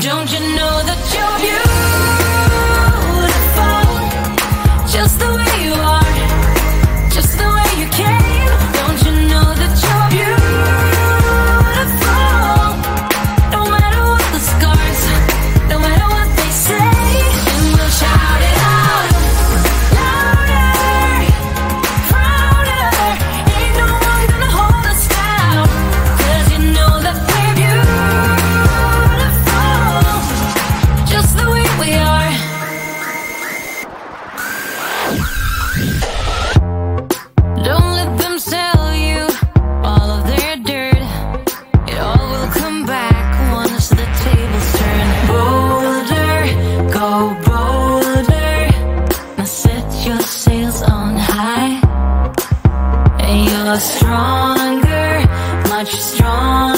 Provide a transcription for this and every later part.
just the way stronger, much stronger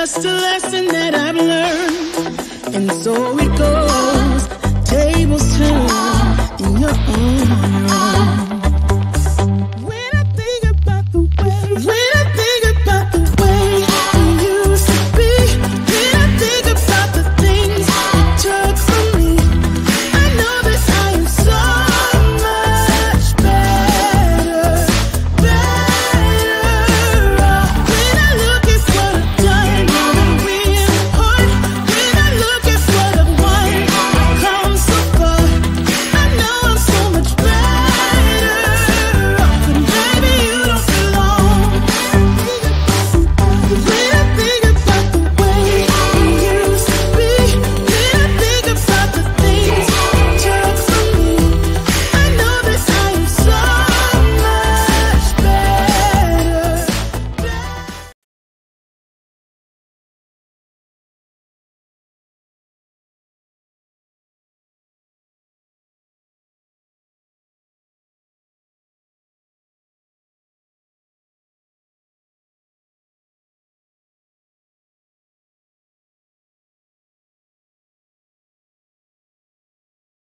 just a lesson that I've learned. And so it goes, tables turn, on your own.